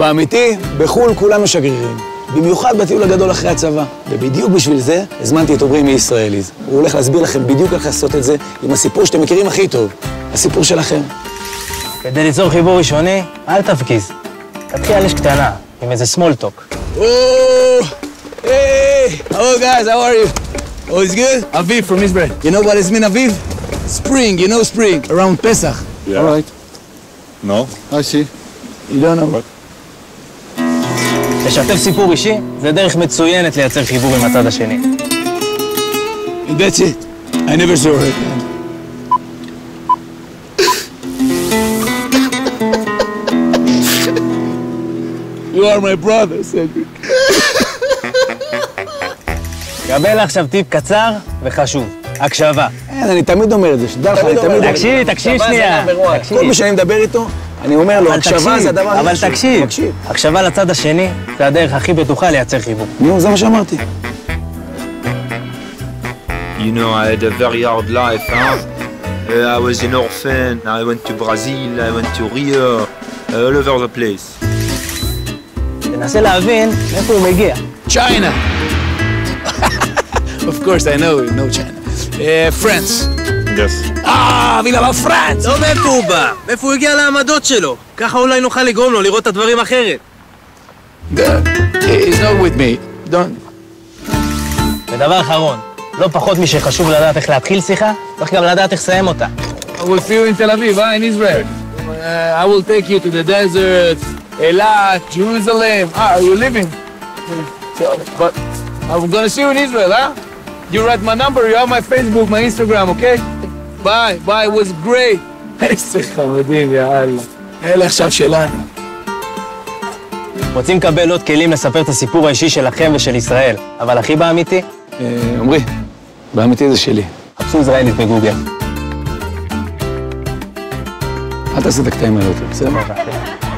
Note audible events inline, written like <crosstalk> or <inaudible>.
באמיתי, בחו"ל כולנו שגרירים. במיוחד בטיול הגדול אחרי הצבא. ובדיוק בשביל זה הזמנתי את עוברי מישראליז. הוא הולך להסביר לכם בדיוק איך לעשות את זה עם הסיפור שאתם מכירים הכי טוב. הסיפור שלכם. כדי ליצור חיבור ראשוני, אל תפגיז. תתחיל על אש קטנה, עם איזה small talk. Oh, hey, hello guys, how are you? Oh, it's good? Aviv from Israel. You know what is mean Aviv? Spring, you know spring, around Pesach. Yeah. All right. No? I see. You don't know. לשתף סיפור אישי, זה דרך מצוינת לייצר חיבור עם הצד השני. That's it. I never saw her again. you are my brother, Cedric. קבל עכשיו טיפ קצר וחשוב, הקשבה. כן, אני תמיד אומר את זה, שתדע לך, אני תמיד אומר. תקשיב, תקשיב שנייה. כל מי שאני מדבר איתו, אני אומר לו, אבל הקשבה תקשיב, זה הדבר הכי אבל. תקשיב. מקשיב. הקשבה לצד השני, זה הדרך הכי בטוחה לייצר חיבור. נו, זה מה שאמרתי. You know, I had a very hard life, huh? Uh, I was an orphan, I went to Brazil, I went to Rio, all over the place. תנסה להבין מאיפה הוא מגיע. China. <laughs> of course, I know, you know China. Uh, France. Yes. Ah, viva la France! לא מאיפה הוא בא, מאיפה הוא הגיע לעמדות שלו. ככה אולי נוכל לגרום לו לראות את הדברים אחרת. He's not with me. Don't. ודבר אחרון, לא פחות משחשוב לדעת איך להתחיל שיחה, צריך גם לדעת איך לסיים אותה. I will see you in Tel Aviv, huh, in Israel. Uh, I will take you to the desert, Eilat, Jerusalem. Ah, are you living? But I'm gonna see you in Israel, huh? You write my number, you have my Facebook, my Instagram, okay? Bye, bye, it was great. איזה חמודים, יאללה. אלה עכשיו שלנו. רוצים לקבל עוד כלים לספר את הסיפור האישי שלכם ושל ישראל, אבל הכי באמיתי, אה, עמרי, באמיתי זה שלי. חפשו ישראלית בגוגל. אל תעשה את הקטעים האלה יותר, בסדר? <laughs>